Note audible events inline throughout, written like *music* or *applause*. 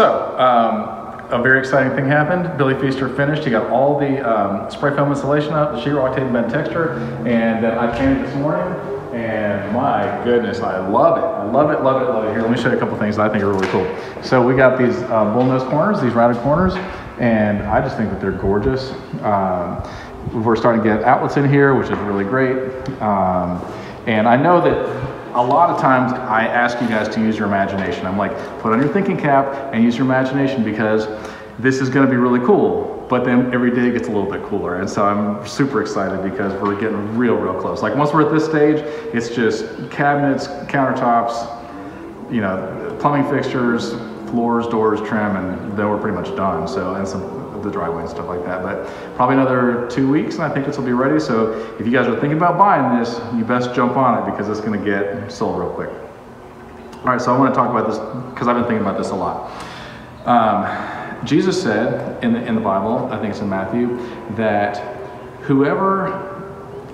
So, um, a very exciting thing happened. Billy Feaster finished. He got all the um, spray foam insulation up, the sheetrock tape bed texture, and then I painted this morning. And my goodness, I love it. I love it, love it, love it. Here, let me show you a couple things that I think are really cool. So we got these uh, bullnose corners, these rounded corners, and I just think that they're gorgeous. Um, we're starting to get outlets in here, which is really great. Um, and I know that a lot of times I ask you guys to use your imagination. I'm like, put on your thinking cap and use your imagination because this is going to be really cool. But then every day gets a little bit cooler. And so I'm super excited because we're getting real, real close. Like once we're at this stage, it's just cabinets, countertops, you know, plumbing fixtures, floors, doors, trim, and then we're pretty much done. So, and some the driveway and stuff like that. But probably another two weeks, and I think this will be ready. So if you guys are thinking about buying this, you best jump on it because it's going to get sold real quick. All right, so I want to talk about this because I've been thinking about this a lot. Um, Jesus said in the, in the Bible, I think it's in Matthew, that whoever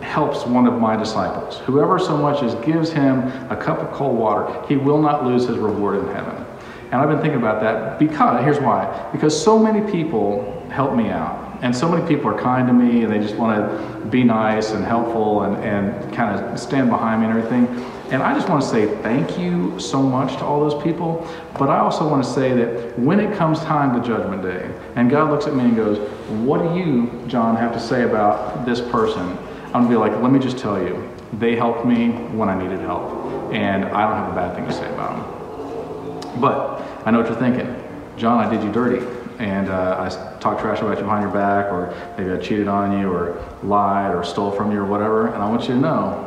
helps one of my disciples, whoever so much as gives him a cup of cold water, he will not lose his reward in heaven. And I've been thinking about that because, here's why. Because so many people help me out. And so many people are kind to me and they just want to be nice and helpful and, and kind of stand behind me and everything. And I just want to say thank you so much to all those people. But I also want to say that when it comes time to Judgment Day, and God looks at me and goes, What do you, John, have to say about this person? I'm going to be like, Let me just tell you, they helped me when I needed help. And I don't have a bad thing to say about them. But I know what you're thinking. John, I did you dirty. And uh, I talked trash about you behind your back, or maybe I cheated on you, or lied, or stole from you, or whatever. And I want you to know,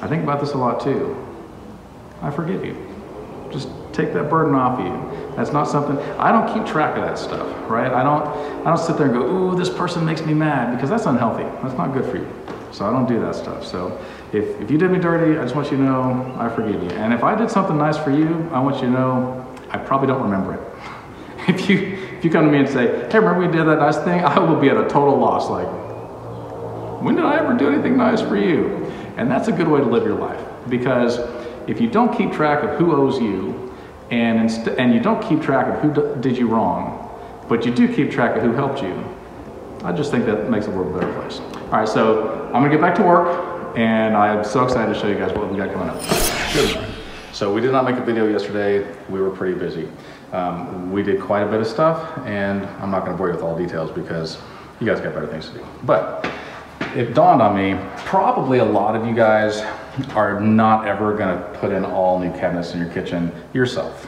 I think about this a lot too. I forgive you. Just take that burden off of you. That's not something I don't keep track of that stuff, right? I don't I don't sit there and go, ooh, this person makes me mad because that's unhealthy. That's not good for you. So I don't do that stuff. So if, if you did me dirty, I just want you to know I forgive you. And if I did something nice for you, I want you to know I probably don't remember it. If you if you come to me and say, hey, remember we did that nice thing? I will be at a total loss. Like, when did I ever do anything nice for you? And that's a good way to live your life because if you don't keep track of who owes you and, inst- and you don't keep track of who d- did you wrong, but you do keep track of who helped you, I just think that makes the world a better place. All right, so I'm gonna get back to work and I'm so excited to show you guys what we got coming up. Good. So we did not make a video yesterday. We were pretty busy. Um, we did quite a bit of stuff and I'm not gonna bore you with all details because you guys got better things to do. But it dawned on me, probably a lot of you guys are not ever gonna put in all new cabinets in your kitchen yourself.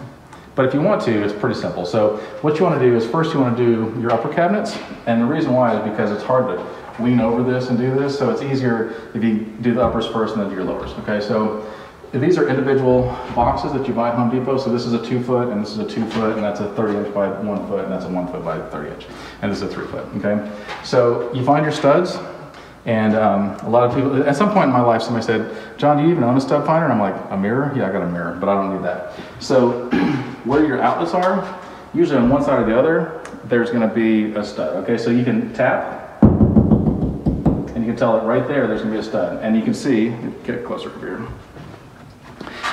But if you want to, it's pretty simple. So what you wanna do is first you wanna do your upper cabinets. And the reason why is because it's hard to lean over this and do this. So it's easier if you do the uppers first and then do your lowers. Okay, so these are individual boxes that you buy at Home Depot. So this is a two foot, and this is a two foot, and that's a 30 inch by one foot, and that's a one foot by 30 inch, and this is a three foot. Okay, so you find your studs, and um, a lot of people. At some point in my life, somebody said, "John, do you even own a stud finder?" And I'm like, "A mirror? Yeah, I got a mirror, but I don't need that." So *clears throat* where your outlets are, usually on one side or the other, there's going to be a stud. Okay, so you can tap, and you can tell it right there. There's to be a stud, and you can see. Get closer here.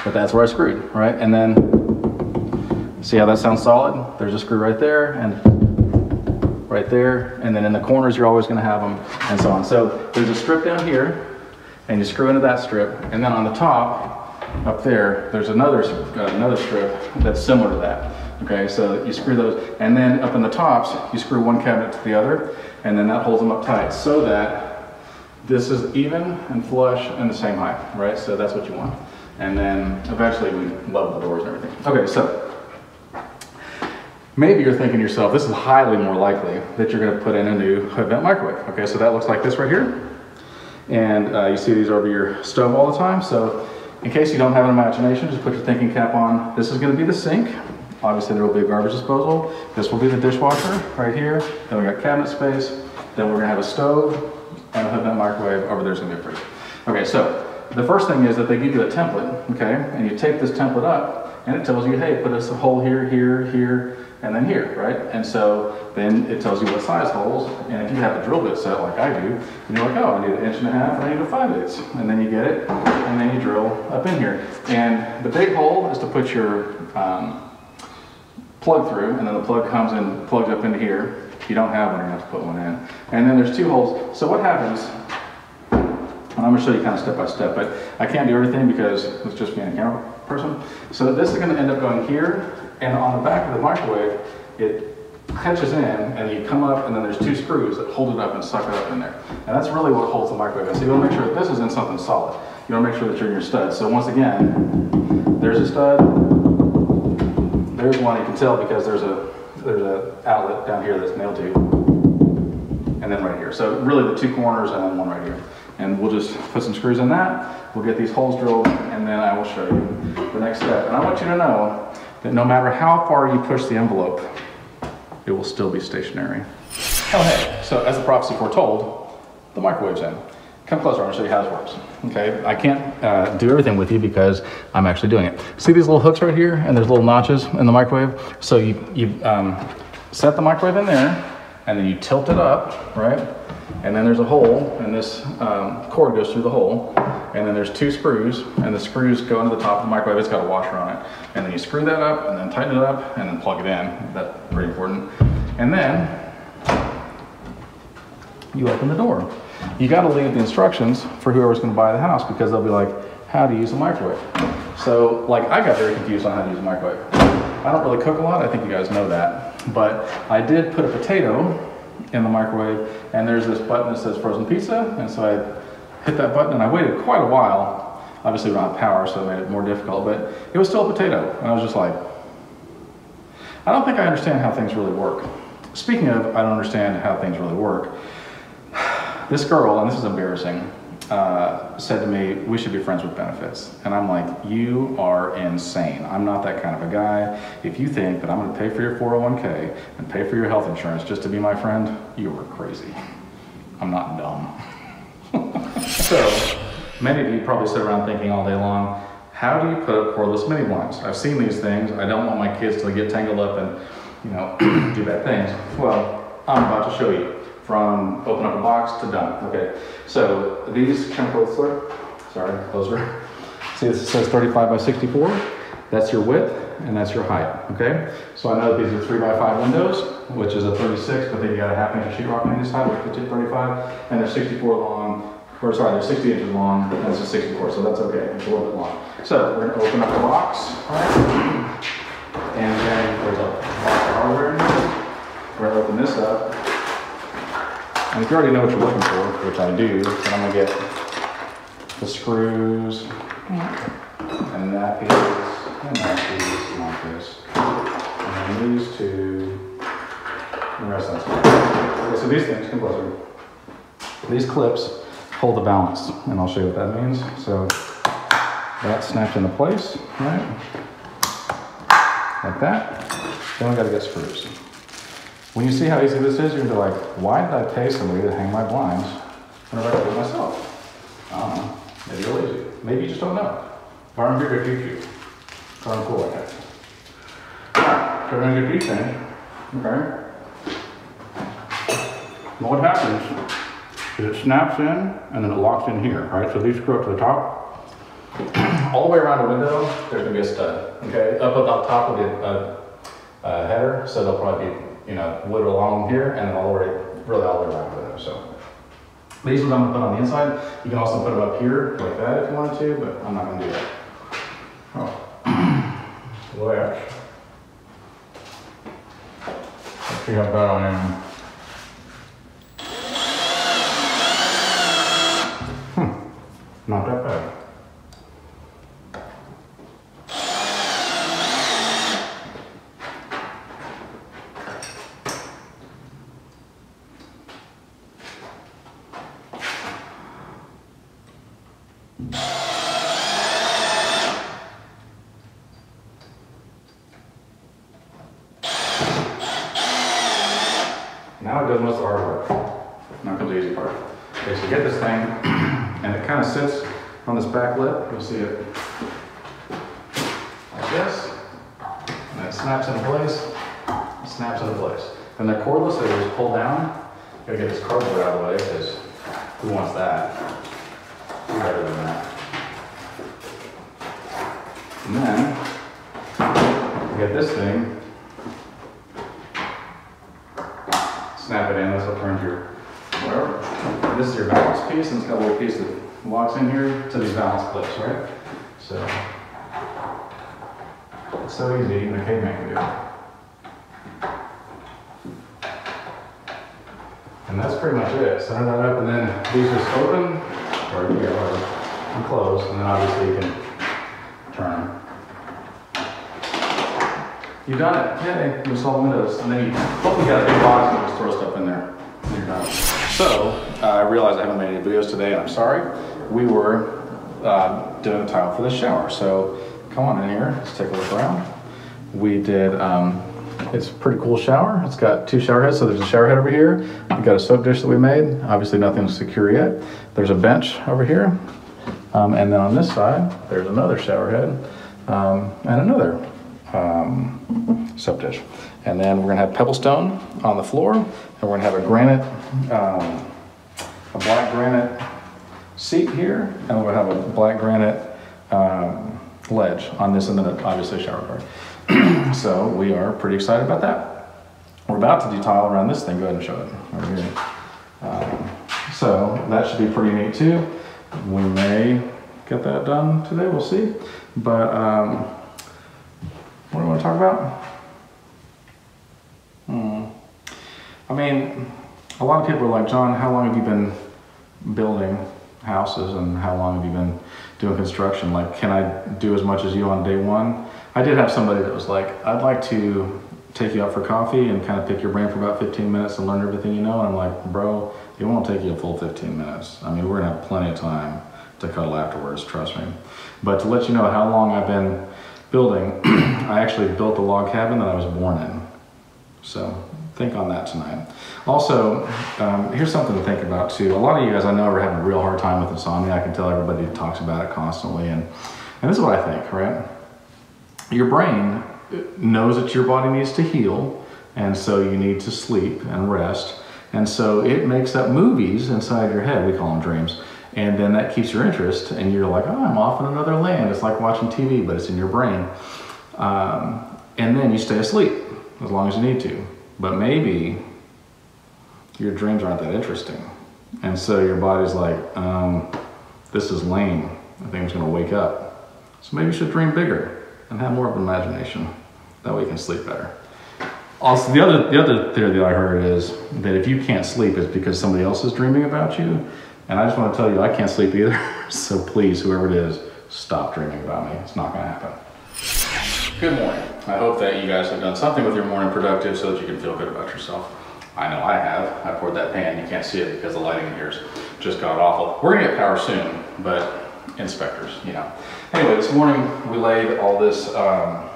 But that's where I screwed, right? And then, see how that sounds solid? There's a screw right there and right there. And then in the corners, you're always gonna have them and so on. So there's a strip down here and you screw into that strip. And then on the top, up there, there's another, uh, another strip that's similar to that. Okay, so you screw those, and then up in the tops, you screw one cabinet to the other, and then that holds them up tight so that this is even and flush and the same height, right? So that's what you want. And then eventually we level the doors and everything. Okay, so maybe you're thinking to yourself, this is highly more likely that you're gonna put in a new hood vent microwave. Okay, so that looks like this right here. And uh, you see these over your stove all the time. So in case you don't have an imagination, just put your thinking cap on. This is gonna be the sink. Obviously there will be a garbage disposal. This will be the dishwasher right here. Then we got cabinet space. Then we're gonna have a stove and a hood vent microwave. Over there's gonna be a fridge. Okay, so the first thing is that they give you a template, okay? And you take this template up and it tells you, hey, put us a hole here, here, here, and then here, right? And so then it tells you what size holes. And if you have a drill bit set like I do, you're like, oh, I need an inch and a half, I need a five eighths. And then you get it, and then you drill up in here. And the big hole is to put your um, plug through, and then the plug comes and plugs up into here. If you don't have one, you're have to put one in. And then there's two holes. So what happens, and I'm gonna show you kind of step by step, but I can't do everything because it's just being a camera person. So this is gonna end up going here, and on the back of the microwave, it catches in, and you come up, and then there's two screws that hold it up and suck it up in there. And that's really what holds the microwave in. So you wanna make sure that this is in something solid. You wanna make sure that you're in your stud. So once again, there's a stud, there's one you can tell because there's a there's a outlet down here that's nailed to, and then right here. So really the two corners and then one right here. And we'll just put some screws in that. We'll get these holes drilled, and then I will show you the next step. And I want you to know that no matter how far you push the envelope, it will still be stationary. Oh hey, so as the prophecy foretold, the microwave's in. Come closer, I'm gonna show you how this works. Okay, I can't uh, do everything with you because I'm actually doing it. See these little hooks right here, and there's little notches in the microwave. So you you um, set the microwave in there, and then you tilt it up, right? And then there's a hole, and this um, cord goes through the hole. And then there's two screws, and the screws go into the top of the microwave. It's got a washer on it. And then you screw that up, and then tighten it up, and then plug it in. That's pretty important. And then you open the door. You got to leave the instructions for whoever's going to buy the house because they'll be like, how to use a microwave. So, like, I got very confused on how to use a microwave. I don't really cook a lot. I think you guys know that. But I did put a potato in the microwave, and there's this button that says frozen pizza, and so I hit that button, and I waited quite a while. Obviously, we don't power, so it made it more difficult, but it was still a potato, and I was just like, I don't think I understand how things really work. Speaking of, I don't understand how things really work. *sighs* This girl, and this is embarrassing, uh, said to me, we should be friends with benefits. And I'm like, you are insane. I'm not that kind of a guy. If you think that I'm gonna pay for your 401k and pay for your health insurance just to be my friend, you are crazy. I'm not dumb. *laughs* so, many of you probably sit around thinking all day long, how do you put up cordless mini blinds? I've seen these things. I don't want my kids to get tangled up and, you know, *clears throat* do bad things. Well, I'm about to show you from open up a box to done. Okay, so these chemical, sorry, those are, see this says 35 by 64? That's your width and that's your height, okay? So I know that these are three by five windows, which is a 36, but then you got a half inch of sheetrock on this side, which is 35, and they're 64 long, or sorry, they're 60 inches long, and this is 64, so that's okay, it's a little bit long. So we're gonna open up the box, right? And then there's a box of hardware in here. We're gonna open this up, and if you already know what you're looking for, which I do, then I'm gonna get the screws and that piece and that piece like this. And then these two, and the rest of that Okay, so these things, come closer. These clips hold the balance, and I'll show you what that means. So that snaps into place, right? Like that. Then we gotta get screws. When you see how easy this is, you're gonna be like, why did I pay somebody to hang my blinds whenever I do it myself? I don't know. Maybe you're lazy. Maybe you just don't know. Darn good you do. Darn cool like that. Alright, so we're gonna get these. Okay. And what happens is it snaps in and then it locks in here, right? So these screw up to the top. *clears throat* All the way around the window, there's gonna be a stud. Okay, up at the top will be a, a header, so they'll probably be you know, wood along here and then all the way, really all the way around with it. So these ones I'm gonna put on the inside. You can also put them up here like that if you wanted to, but I'm not gonna do that. Oh. Let's see how bad I am. Hmm, not that bad. Now it does most of the hard work. Now comes the easy part. Okay, so you get this thing, and it kind of sits on this back lip. You'll see it like this. And it snaps into place, snaps into place. And they're cordless, so you just pull down. Gotta get this cardboard out of the way, because who wants that? Do better than that. And then, you get this thing, snap it in. This will turn your whatever. And this is your balance piece, and it's got a little piece that locks in here to these balance clips, right? So it's so easy, even a caveman can do it. And that's pretty much it. Center that up, and then these just open, or whatever, and close, and then obviously you can turn. You've done it. Yeah, you install the windows, and then you hopefully got a big box and just throw stuff in there. You're done. So uh, I realized I haven't made any videos today, and I'm sorry. We were uh, doing the tile for the shower, so come on in here. Let's take a look around. We did. Um, it's a pretty cool shower. It's got two shower heads, so there's a shower head over here. We've got a soap dish that we made. Obviously, nothing's secure yet. There's a bench over here, um, and then on this side, there's another shower head um, and another um, soap dish. And then we're gonna have pebble stone on the floor, and we're gonna have a granite, um, a black granite seat here, and we're gonna have a black granite um, ledge on this, and then obviously a shower card. *clears throat* so we are pretty excited about that. We're about to do tile around this thing. Go ahead and show it over here. Um, so that should be pretty neat too. We may get that done today. We'll see. But um, what do you want to talk about? Hmm. I mean, a lot of people are like, John, how long have you been building houses and how long have you been doing construction? Like, can I do as much as you on day one? I did have somebody that was like, I'd like to take you out for coffee and kind of pick your brain for about 15 minutes and learn everything you know. And I'm like, bro, it won't take you a full 15 minutes. I mean, we're gonna have plenty of time to cuddle afterwards, trust me. But to let you know how long I've been building, *clears throat* I actually built the log cabin that I was born in. So think on that tonight. Also, um, here's something to think about too. A lot of you guys I know are having a real hard time with insomnia. I can tell everybody talks about it constantly. And, and this is what I think, right? Your brain knows that your body needs to heal, and so you need to sleep and rest. And so it makes up movies inside your head, we call them dreams. And then that keeps your interest, and you're like, oh, I'm off in another land. It's like watching TV, but it's in your brain. Um, and then you stay asleep as long as you need to. But maybe your dreams aren't that interesting. And so your body's like, um, this is lame. I think I'm just gonna wake up. So maybe you should dream bigger and have more of an imagination. That way you can sleep better. Also, the other, the other theory that I heard is that if you can't sleep, it's because somebody else is dreaming about you. And I just want to tell you, I can't sleep either. *laughs* so please, whoever it is, stop dreaming about me. It's not going to happen. Good morning. I hope that you guys have done something with your morning productive so that you can feel good about yourself. I know I have. I poured that pan. You can't see it because the lighting in here is just got awful. We're gonna get power soon, but inspectors, you know. Anyway, this morning we laid all this um,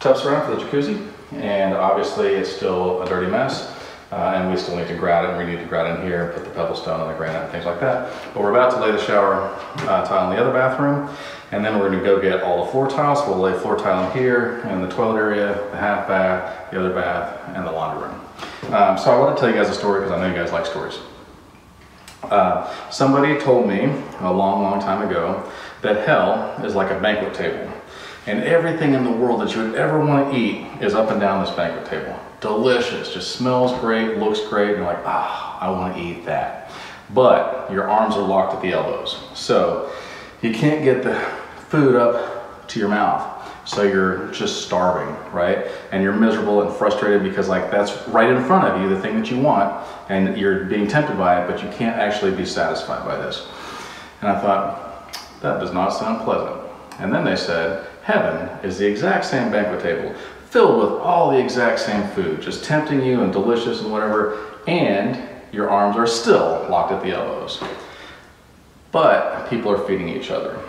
surround for the jacuzzi, and obviously it's still a dirty mess. Uh, and we still need to grout it, and we need to grout in here, and put the pebble stone and the granite and things like that. But we're about to lay the shower uh, tile in the other bathroom, and then we're gonna go get all the floor tiles. We'll lay floor tile in here, in the toilet area, the half bath, the other bath, and the laundry room. Um, so I want to tell you guys a story because I know you guys like stories. Uh, somebody told me a long, long time ago that hell is like a banquet table. And everything in the world that you would ever want to eat is up and down this banquet table. Delicious, just smells great, looks great, and you're like, ah, I want to eat that. But your arms are locked at the elbows. So you can't get the food up to your mouth. So you're just starving, right? And you're miserable and frustrated because like that's right in front of you, the thing that you want, and you're being tempted by it, but you can't actually be satisfied by this. And I thought, that does not sound pleasant. And then they said, heaven is the exact same banquet table, filled with all the exact same food, just tempting you and delicious and whatever, and your arms are still locked at the elbows. But people are feeding each other.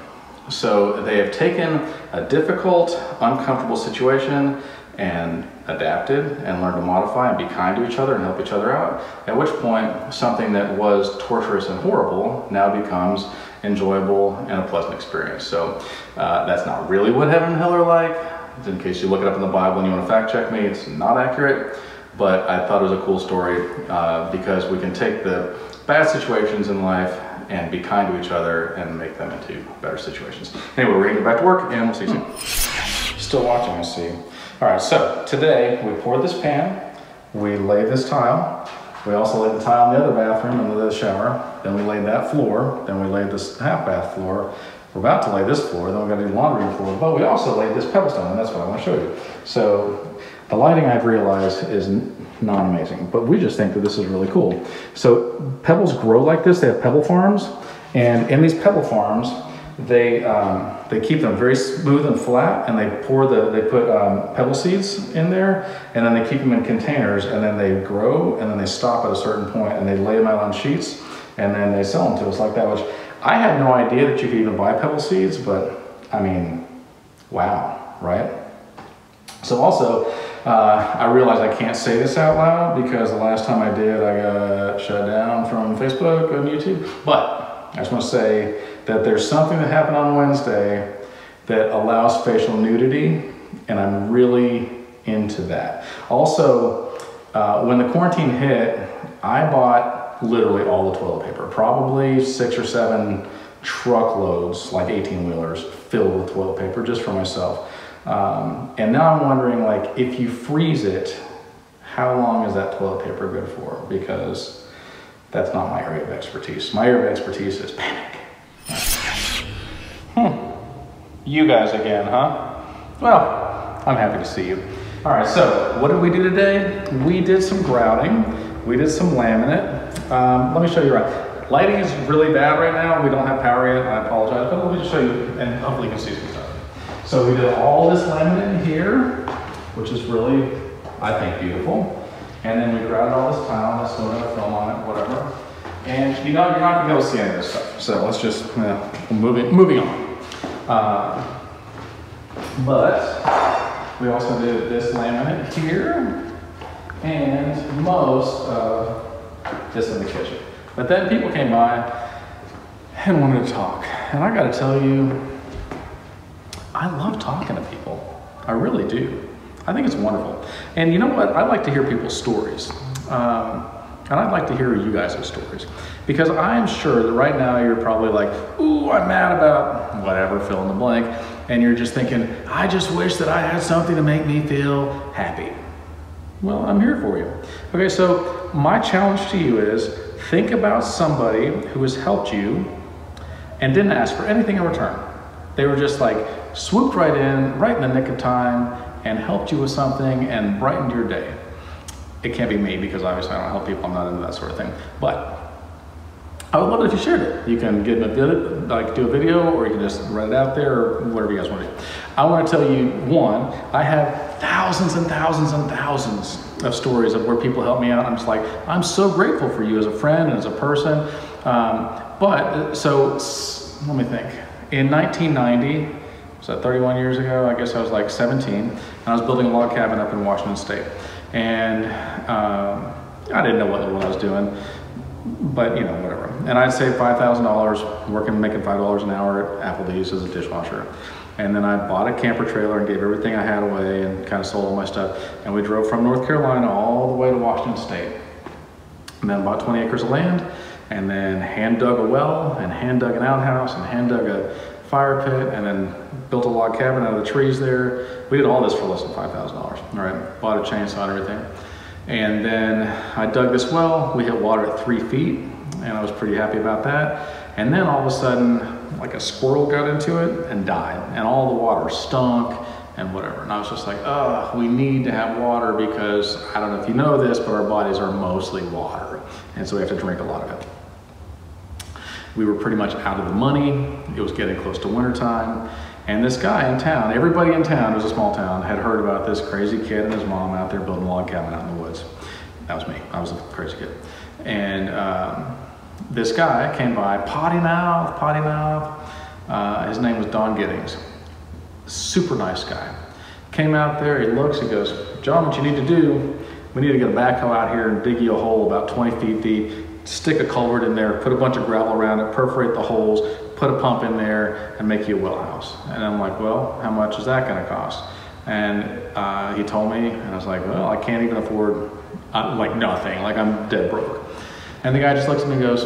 So they have taken a difficult, uncomfortable situation and adapted and learned to modify and be kind to each other and help each other out. At which point, something that was torturous and horrible now becomes enjoyable and a pleasant experience. So uh, that's not really what heaven and hell are like. In case you look it up in the Bible and you want to fact check me, it's not accurate. But I thought it was a cool story uh, because we can take the bad situations in life and be kind to each other and make them into better situations. Anyway, we're gonna get back to work and we'll see you soon. Still watching, I see. All right, so today we poured this pan, we laid this tile, We also laid the tile in the other bathroom and the shower. Then we laid that floor. Then we laid this half bath floor. We're about to lay this floor. Then we're to do laundry floor. But we also laid this pebble stone, and that's what I want to show you. So the lighting I've realized is not amazing, but we just think that this is really cool. So pebbles grow like this. They have pebble farms, and in these pebble farms, they um, they keep them very smooth and flat, and they pour the they put um, pebble seeds in there, and then they keep them in containers, and then they grow, and then they stop at a certain point, and they lay them out on sheets, and then they sell them to us like that. Which I had no idea that you could even buy pebble seeds, but I mean, wow, right? So also, uh, I realize I can't say this out loud because the last time I did, I got shut down from Facebook and YouTube. But I just want to say that there's something that happened on Wednesday that allows facial nudity, and I'm really into that. Also, uh, when the quarantine hit, I bought literally all the toilet paper, probably six or seven truckloads, like 18 wheelers, filled with toilet paper just for myself. Um, and now I'm wondering, like, if you freeze it, how long is that toilet paper good for? Because that's not my area of expertise. My area of expertise is panic. Hmm. You guys again, huh? Well, I'm happy to see you. All right, so what did we do today? We did some grouting. We did some laminate. Um, let me show you around. Lighting is really bad right now. We don't have power yet. I apologize, but let me just show you, and hopefully you can see. So we did all this laminate here, which is really, I think, beautiful. And then we grouted all this tile, this still film on it, whatever. And you know, you're not gonna be able to see any of this stuff. So let's just, uh, moving, moving on. Uh, but we also did this laminate here and most of this in the kitchen. But then people came by and wanted to talk. And I gotta tell you, I love talking to people. I really do. I think it's wonderful. And you know what? I like to hear people's stories. Um, and I'd like to hear you guys' stories. Because I'm sure that right now you're probably like, ooh, I'm mad about whatever, fill in the blank. And you're just thinking, I just wish that I had something to make me feel happy. Well, I'm here for you. Okay, so my challenge to you is think about somebody who has helped you and didn't ask for anything in return. They were just like swooped right in, right in the nick of time, and helped you with something and brightened your day. It can't be me because obviously I don't help people, I'm not into that sort of thing. But I would love it if you shared it. You can get a video, like do a video, or you can just run it out there, or whatever you guys want to do. I want to tell you one. I have thousands and thousands and thousands of stories of where people help me out. I'm just like, I'm so grateful for you as a friend and as a person. Um, but so let me think. In 1990, was that 31 years ago? I guess I was like 17, and I was building a log cabin up in Washington State, and um, I didn't know what, what I was doing but you know, whatever. And I'd save five thousand dollars working, making five dollars an hour at Applebee's as a dishwasher. And then I bought a camper trailer and gave everything I had away and kind of sold all my stuff. And we drove from North Carolina all the way to Washington State. And then bought 20 acres of land and then hand dug a well and hand dug an outhouse and hand dug a fire pit and then built a log cabin out of the trees there. We did all this for less than $5,000. All right, bought a chainsaw and everything. And then I dug this well, we hit water at three feet, and I was pretty happy about that. And then all of a sudden, like a squirrel got into it and died, and all the water stunk and whatever. And I was just like, oh, we need to have water because I don't know if you know this, but our bodies are mostly water, and so we have to drink a lot of it. We were pretty much out of the money. It was getting close to wintertime. And this guy in town, everybody in town, it was a small town, had heard about this crazy kid and his mom out there building a log cabin out in the woods. That was me. I was a crazy kid. And um, this guy came by, potty mouth, potty mouth. Uh, his name was Don Giddings. Super nice guy. Came out there, he looks, he goes, John, what you need to do, we need to get a backhoe out here and dig you a hole about 20 feet deep, stick a culvert in there, put a bunch of gravel around it, perforate the holes, put a pump in there and make you a well house. And I'm like, well, how much is that gonna cost? And uh, he told me, and I was like, well, I can't even afford uh, like nothing, like I'm dead broke. And the guy just looks at me and goes,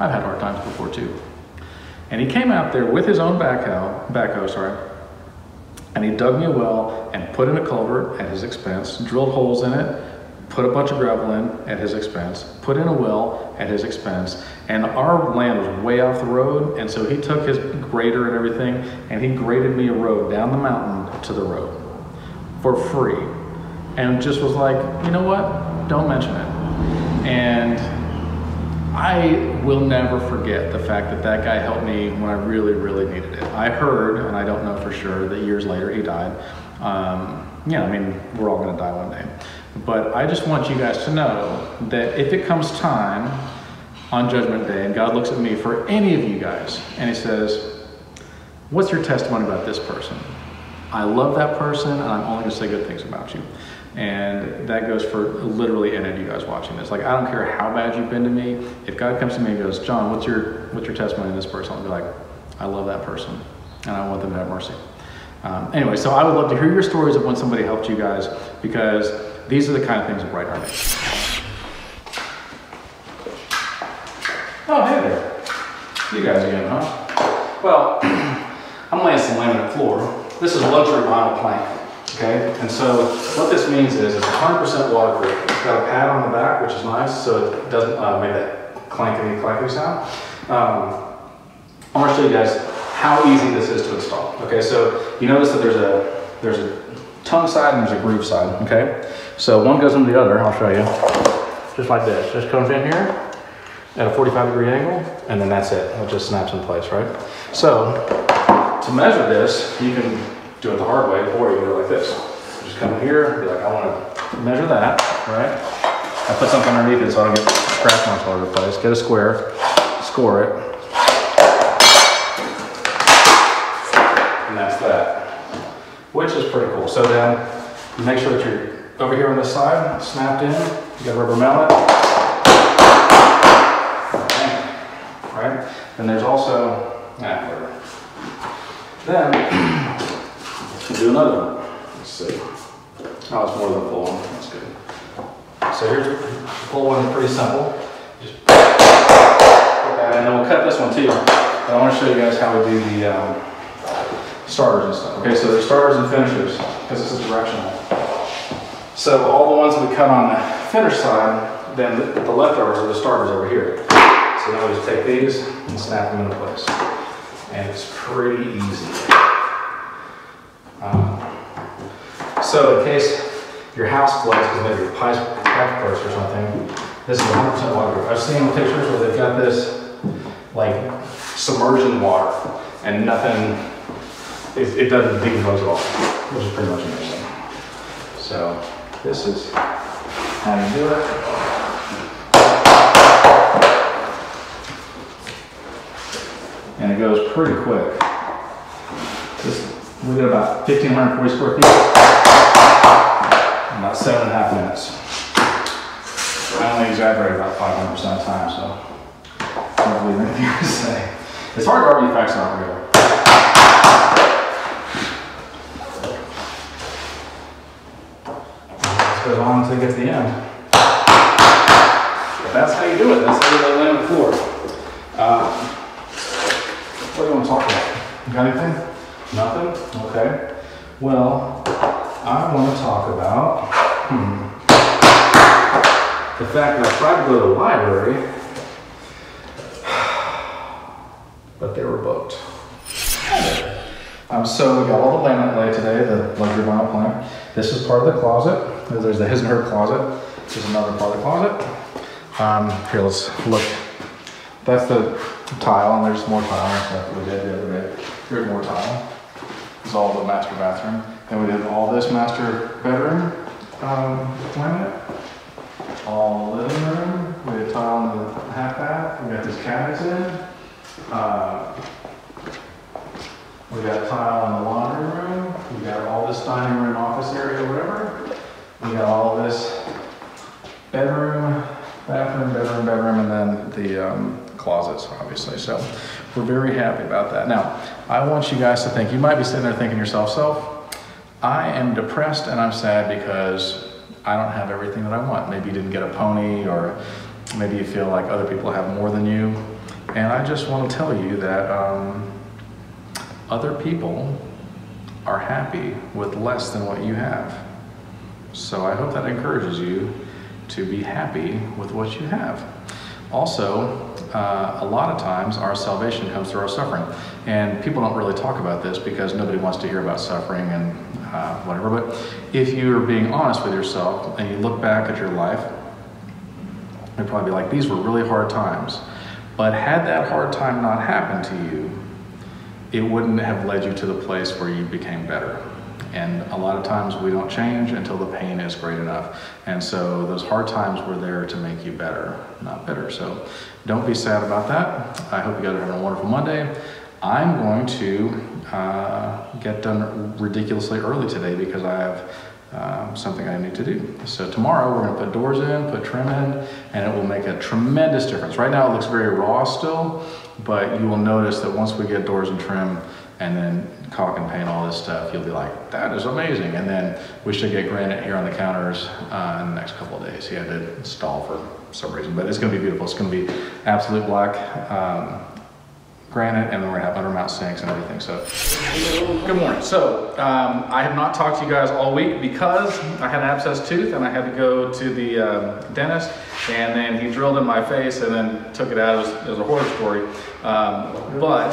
I've had hard times before too. And he came out there with his own backhoe, backhoe, sorry, and he dug me a well and put in a culvert at his expense, drilled holes in it, put a bunch of gravel in at his expense, put in a well at his expense, and our land was way off the road, and so he took his grader and everything, and he graded me a road down the mountain to the road for free, and just was like, you know what? Don't mention it. And I will never forget the fact that that guy helped me when I really, really needed it. I heard, and I don't know for sure, that years later he died. Um, yeah, I mean, we're all going to die one day. But I just want you guys to know that if it comes time on Judgment Day and God looks at me for any of you guys and He says, What's your testimony about this person? I love that person and I'm only going to say good things about you. And that goes for literally any of you guys watching this. Like, I don't care how bad you've been to me. If God comes to me and goes, John, what's your, what's your testimony to this person? I'll be like, I love that person and I want them to have mercy. Um, anyway, so I would love to hear your stories of when somebody helped you guys because these are the kind of things that brighten our day. Oh, hey there. You guys again, huh? Well, *clears throat* I'm laying some laminate floor. This is a luxury vinyl plank, okay? And so what this means is it's 100% waterproof. It's got a pad on the back, which is nice, so it doesn't uh, make that clankety clankety sound. Um, I want to show you guys how easy this is to install. Okay, so you notice that there's a there's a tongue side and there's a groove side. Okay, so one goes into the other. I'll show you. Just like this. Just comes in here at a 45 degree angle, and then that's it. It just snaps in place, right? So to measure this, you can do it the hard way, or you can do it like this. Just come in here, be like, I want to measure that, right? I put something underneath it so I don't get scratch marks all over the place. Get a square, score it, and that's that, which is pretty cool. So then make sure that you're over here on this side, snapped in, you got a rubber mallet, right? And there's also, ah, whatever. Then, do another one. Let's see. Oh, it's more than a full one, that's good. So here's a full one, pretty simple. Just put that in, and then we'll cut this one too. But I want to show you guys how we do the, um, starters and stuff. Okay, so there's starters and finishers, because this is directional. So all the ones that we cut on the finish side, then the, leftovers are the starters over here. So now we just take these and snap them into place. And it's pretty easy. Um, so in case your house floods because maybe your pipe burst or something, this is 100% waterproof. I've seen pictures where they've got this like submerged in water and nothing it, it doesn't decompose at all, which is pretty much amazing. So this is how you do it. And it goes pretty quick. This, we did about 1,540 square feet. In about seven and a half minutes. I only exaggerate about 500% of the time, so don't believe anything I say. It's hard to argue facts aren't real. Goes on until you get to the end. But that's how you do it. That's how you lay on the floor. Uh, what do you want to talk about? You got anything? Nothing? Okay. Well, I want to talk about hmm, the fact that I tried to go to the library, but they were booked. Um, so we got all the laminate laid today, the luxury vinyl plank. This is part of the closet. There's the his and her closet. This is another part of the closet. Um, here, let's look. That's the tile, and there's more tile and we did the other day. Here's more tile. This is all the master bathroom. Then we did all this master bedroom um, laminate. All living room. We did tile in the half bath. We got these cabinets in. Uh, we got tile in the laundry room. We got all this dining room, office area, whatever. We got all this bedroom, bathroom, bedroom, bedroom, and then the um, closets, obviously. So we're very happy about that. Now, I want you guys to think, you might be sitting there thinking yourself, so I am depressed and I'm sad because I don't have everything that I want. Maybe you didn't get a pony, or maybe you feel like other people have more than you. And I just want to tell you that um, other people are happy with less than what you have. So I hope that encourages you to be happy with what you have. Also, uh, a lot of times our salvation comes through our suffering. And people don't really talk about this because nobody wants to hear about suffering and uh, whatever. But if you're being honest with yourself and you look back at your life, you'd probably be like, these were really hard times. But had that hard time not happened to you, it wouldn't have led you to the place where you became better. And a lot of times we don't change until the pain is great enough. And so those hard times were there to make you better, not bitter. So don't be sad about that. I hope you guys are having a wonderful Monday. I'm going to uh, get done ridiculously early today because I have um, something I need to do. So tomorrow we're to put doors in, put trim in, and it will make a tremendous difference. Right now it looks very raw still, but you will notice that once we get doors and trim, and then caulk and paint all this stuff, you'll be like, that is amazing. And then we should get granite here on the counters uh, in the next couple of days. He had to install for some reason, but it's gonna be beautiful. It's gonna be absolute black um, granite, and then we're gonna have undermount sinks and everything. So, good morning. So, um, I have not talked to you guys all week because I had an abscessed tooth and I had to go to the um, dentist, and then he drilled in my face and then took it out. It was, it was a horror story. Um, but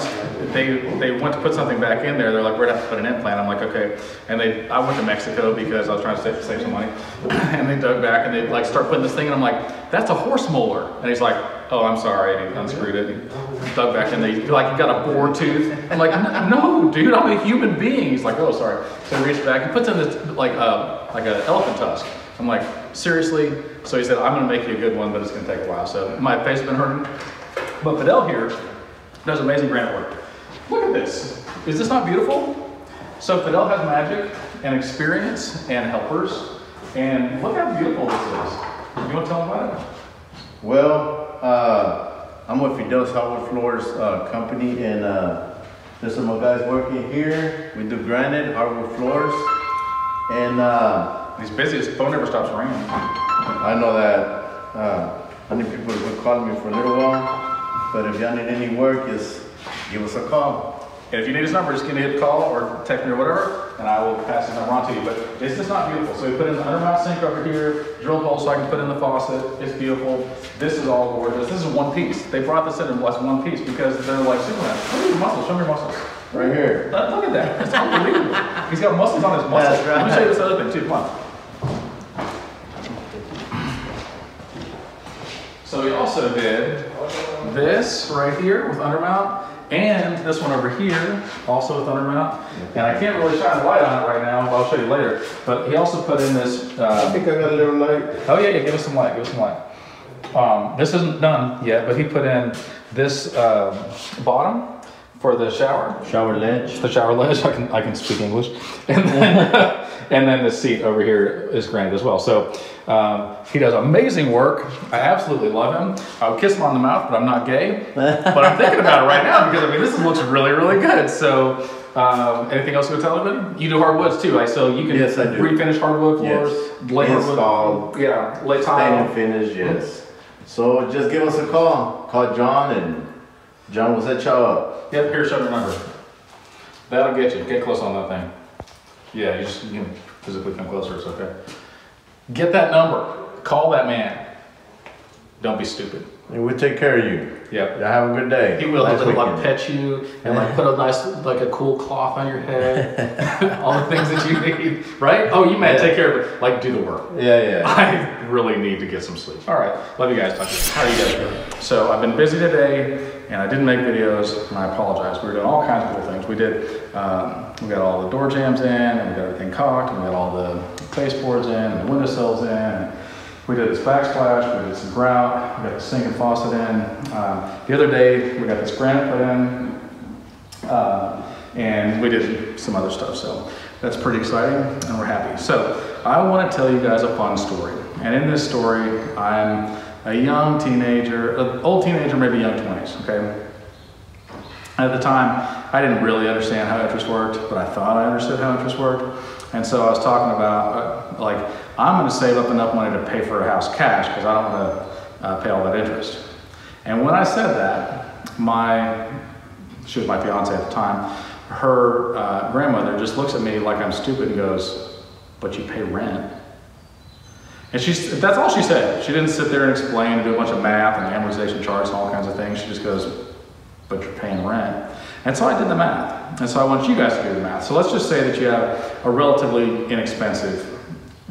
they they went to put something back in there. They're like, we're gonna have to put an implant. I'm like, okay. And they, I went to Mexico because I was trying to save, save some money, *laughs* and they dug back and they like start putting this thing, and I'm like, that's a horse molar. And he's like, oh, I'm sorry. And he unscrewed it. And dug back in. They like, you got a boar tooth. I'm like, no, dude, I'm a human being. He's like, oh, sorry. So he reached back and puts in this like uh, like an elephant tusk. I'm like, seriously? So he said, I'm gonna make you a good one, but it's gonna take a while. So my face has been hurting. But Fidel here does amazing granite work. Look at this. Is this not beautiful? So Fidel has magic and experience and helpers. And look how beautiful this is. You want to tell them about it? Well, uh, I'm with Fidel's Hardwood Floors uh, company, and uh, there's some of guys working here. We do granite, hardwood floors, and uh, He's busy. His phone never stops ringing. I know that uh, I need people to quit calling me for a little while. But if y'all need any work, just give us a call. And if you need his number, just give me a call or text me or whatever, and I will pass his number on to you. But it's just not beautiful. So we put in the undermount sink over here, drilled hole so I can put in the faucet. It's beautiful. This is all gorgeous. This is one piece. They brought this in in less one piece because they're like Superman. Look at your muscles. Show me your muscles. Right here. Uh, Look at that. It's unbelievable. He's got muscles on his muscles. That's right. Let me show you this other thing too. Come on. So we also did this right here with undermount and this one over here also with undermount. And I can't really shine the light on it right now, but I'll show you later. But he also put in this, I uh, think I got a little light. oh yeah, yeah, give us some light, give us some light. Um, this isn't done yet, but he put in this um bottom for the shower. Shower ledge. The shower ledge, I can, I can speak English. *laughs* And then, *laughs* and then the seat over here is granite as well. So um, he does amazing work. I absolutely love him. I would kiss him on the mouth, but I'm not gay. but I'm thinking about it right now because I mean, this looks really, really good. So um, anything else you tell anybody? You do hardwoods too, right? So you can Yes, I do. refinish hardwood floors, Yes. lay Install. yeah, lay Stain and tile. finish, yes. So just give us a call. Call John and John will set y'all up. Yep, here's your number. That'll get you. Get close on that thing. Yeah, you just you can physically come closer. It's okay. Get that number. Call that man. Don't be stupid. And we'll take care of you. Yep. Y'all have a good day. He will Nice he'll, like pet you and like put a nice like a cool cloth on your head. *laughs* All the things that you need, right? Oh, you may take care of it. Like do the work. Yeah, yeah. I really need to get some sleep. All right, love you guys. Talk to you. How are you guys doing? So I've been busy today, and I didn't make videos, and I apologize. We were doing all kinds of cool things. We did. Um, we got all the door jambs in, and we got everything caulked, and we got all the baseboards in, and the windowsills in. And we did this backsplash. We did some grout. We got the sink and faucet in. Um, the other day, we got this granite put in. Uh, and we did some other stuff. So that's pretty exciting, and we're happy. So I want to tell you guys a fun story. And in this story, I'm a young teenager, an old teenager, maybe young 20s. Okay. At the time, I didn't really understand how interest worked, but I thought I understood how interest worked. And so I was talking about, uh, like, I'm going to save up enough money to pay for a house cash because I don't want to uh, pay all that interest. And when I said that, my she was my fiance at the time, her uh, grandmother just looks at me like I'm stupid and goes, But you pay rent. And she's, that's all she said. She didn't sit there and explain and do a bunch of math and amortization charts and all kinds of things. She just goes, but you're paying rent. And so I did the math. And so I want you guys to do the math. So let's just say that you have a relatively inexpensive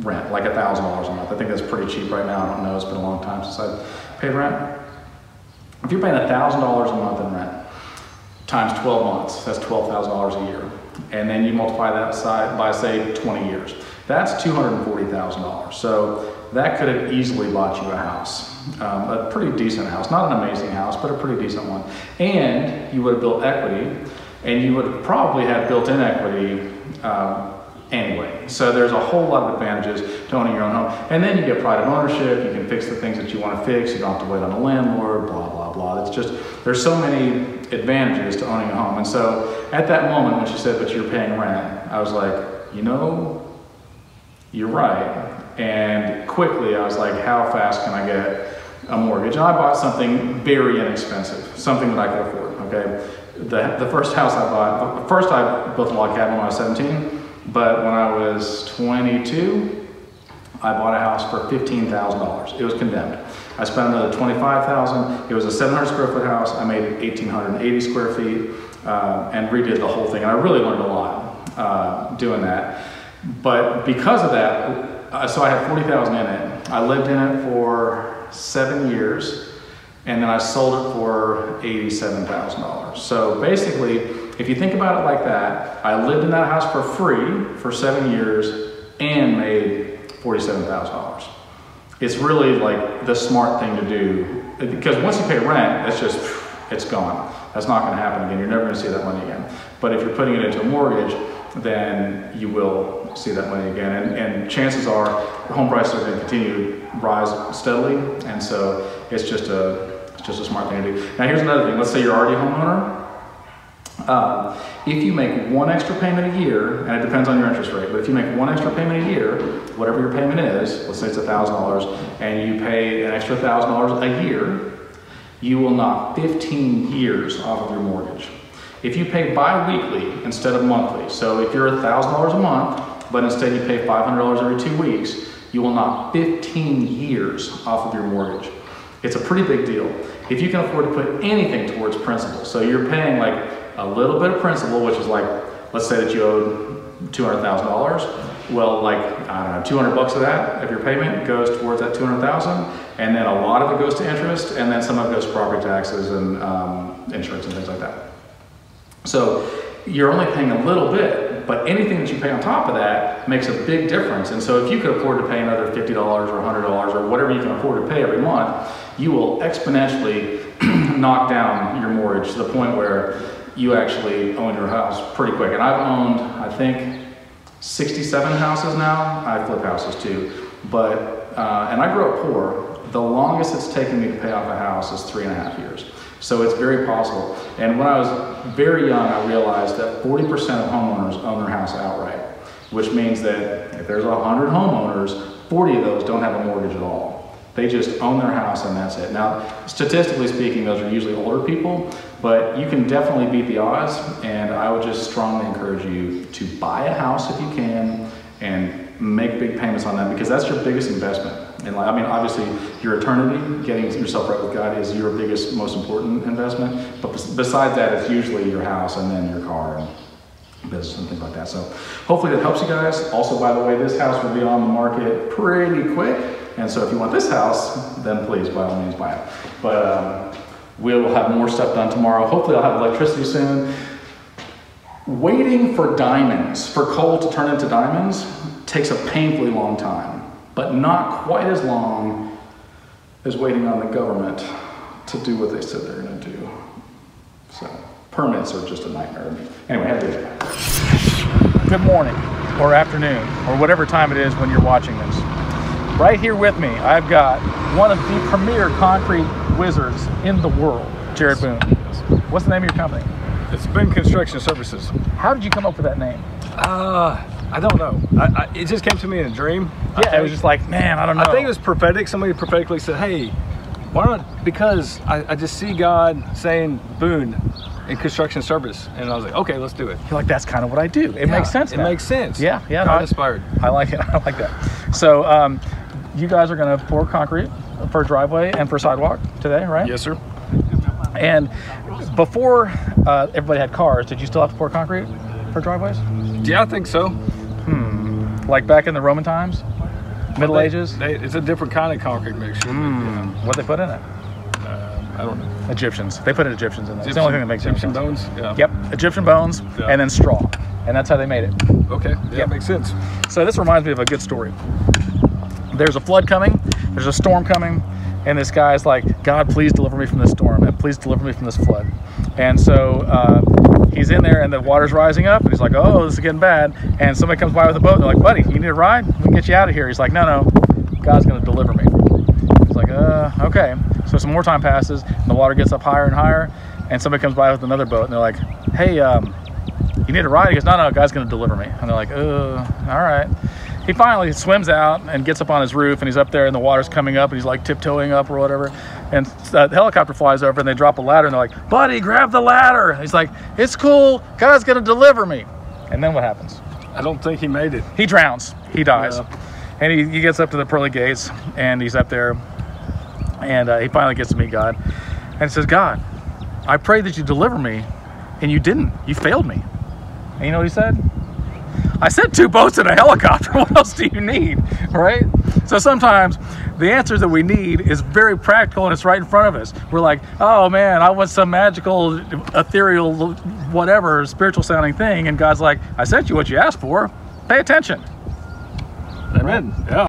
rent, like $1,000 a month. I think that's pretty cheap right now. I don't know. It's been a long time since I've paid rent. If you're paying $1,000 a month in rent, times 12 months, that's $12,000 a year. And then you multiply that by, say, 20 years. That's $240,000. So that could have easily bought you a house, um, a pretty decent house, not an amazing house, but a pretty decent one. And you would have built equity, and you would probably have built-in equity um, anyway. So there's a whole lot of advantages to owning your own home. And then you get pride of ownership, you can fix the things that you want to fix, you don't have to wait on a landlord, blah, blah, blah. It's just, there's so many advantages to owning a home. And so at that moment when she said, but you're paying rent, I was like, you know, you're right. And quickly I was like, how fast can I get a mortgage? And I bought something very inexpensive, something that I could afford, okay? The, the first house I bought, first I built a log cabin when I was 17, but when I was 22, I bought a house for $15,000. It was condemned. I spent another 25,000. It was a 700 square foot house. I made it 1,880 square feet uh, and redid the whole thing. And I really learned a lot uh, doing that. But because of that, uh, so I had 40,000 in it. I lived in it for seven years, and then I sold it for $87,000. So basically, if you think about it like that, I lived in that house for free for seven years and made $47,000. It's really like the smart thing to do because once you pay rent, it's just, it's gone. That's not going to happen again. You're never going to see that money again. But if you're putting it into a mortgage, then you will see that money again. And, and chances are home prices are going to continue to rise steadily. And so it's just a, it's just a smart thing to do. Now here's another thing. Let's say you're already a homeowner. Um, if you make one extra payment a year, and it depends on your interest rate, but if you make one extra payment a year, whatever your payment is, let's say it's $1,000, and you pay an extra $1,000 a year, you will knock 15 years off of your mortgage. If you pay bi-weekly instead of monthly, so if you're $1,000 a month, but instead you pay $500 every two weeks, you will knock 15 years off of your mortgage. It's a pretty big deal. If you can afford to put anything towards principal, so you're paying like a little bit of principal, which is like, let's say that you owed $200,000. Well, like, I don't know, 200 bucks of that, of your payment goes towards that 200,000. And then a lot of it goes to interest, and then some of it goes to property taxes and um, insurance and things like that. So you're only paying a little bit, but anything that you pay on top of that makes a big difference. And so if you could afford to pay another $50 or $100 or whatever you can afford to pay every month, you will exponentially *clears throat* knock down your mortgage to the point where you actually own your house pretty quick. And I've owned, I think, 67 houses now. I flip houses too. But, uh, and I grew up poor. The longest it's taken me to pay off a house is three and a half years. So it's very possible. And when I was very young, I realized that 40% of homeowners own their house outright, which means that if there's 100 homeowners, 40 of those don't have a mortgage at all. They just own their house and that's it. Now, statistically speaking, those are usually older people, but you can definitely beat the odds. And I would just strongly encourage you to buy a house if you can and make big payments on that because that's your biggest investment. And I mean, obviously, your eternity, getting yourself right with God, is your biggest, most important investment. But besides that, it's usually your house and then your car and business and things like that. So hopefully that helps you guys. Also, by the way, this house will be on the market pretty quick. And so if you want this house, then please, by all means, buy it. But um, we'll have more stuff done tomorrow. Hopefully I'll have electricity soon. Waiting for diamonds, for coal to turn into diamonds, takes a painfully long time, but not quite as long as waiting on the government to do what they said they're going to do. So permits are just a nightmare. Anyway, have a good Good morning, or afternoon, or whatever time it is when you're watching this. Right here with me, I've got one of the premier concrete wizards in the world, Jared Boone. What's the name of your company? It's Boone Construction Services. How did you come up with that name? Uh, I don't know. I, I, it just came to me in a dream. Yeah, it was just like, man, I don't know. I think it was prophetic. Somebody prophetically said, hey, why not? Because I, I just see God saying Boone in construction service. And I was like, okay, let's do it. You're like, that's kind of what I do. It Yeah, makes sense. It now. makes sense. Yeah, yeah. God no, I- inspired. I like it. *laughs* I like that. So, um, you guys are going to pour concrete for driveway and for sidewalk today, right? Yes, sir. And before uh, everybody had cars, did you still have to pour concrete for driveways? Yeah, I think so. Like back in the Roman times, Middle They- Ages? they- it's a different kind of concrete mixture. Hmm. What they put in it? Uh, I don't know. Egyptians. They put Egyptians in there. It's the only thing that makes Egyptian sense. bones. Yeah. Yep, Egyptian bones Yeah. and then straw, and that's how they made it. Okay. Yeah, Yep. makes sense. So this reminds me of a good story. There's a flood coming, there's a storm coming, and this guy's like, God, please deliver me from this storm, and please deliver me from this flood. And so uh, he's in there, and the water's rising up, and he's like, Oh, this is getting bad. And somebody comes by with a boat, and they're like, Buddy, you need a ride? We can get you out of here. He's like, No, no, God's going to deliver me. He's like, Uh, okay. So some more time passes, and the water gets up higher and higher, and somebody comes by with another boat, and they're like, Hey, um, you need a ride? He goes, no, no, God's going to deliver me. And they're like, uh, all right. He finally swims out and gets up on his roof, and he's up there, and the water's coming up, and he's like tiptoeing up or whatever. And uh, the helicopter flies over, and they drop a ladder, and they're like, buddy, grab the ladder. And he's like, it's cool. God's going to deliver me. And then what happens? I don't think he made it. He drowns. He dies. Yeah. And he, he gets up to the pearly gates, and he's up there, and uh, he finally gets to meet God. And he says, God, I pray that you deliver me, and you didn't. You failed me. And you know what he said? I said two boats and a helicopter. *laughs* What else do you need? Right? So sometimes the answers that we need is very practical and it's right in front of us. We're like, oh man, I want some magical, ethereal, whatever, spiritual sounding thing. And God's like, I sent you what you asked for. Pay attention. Amen. Yeah.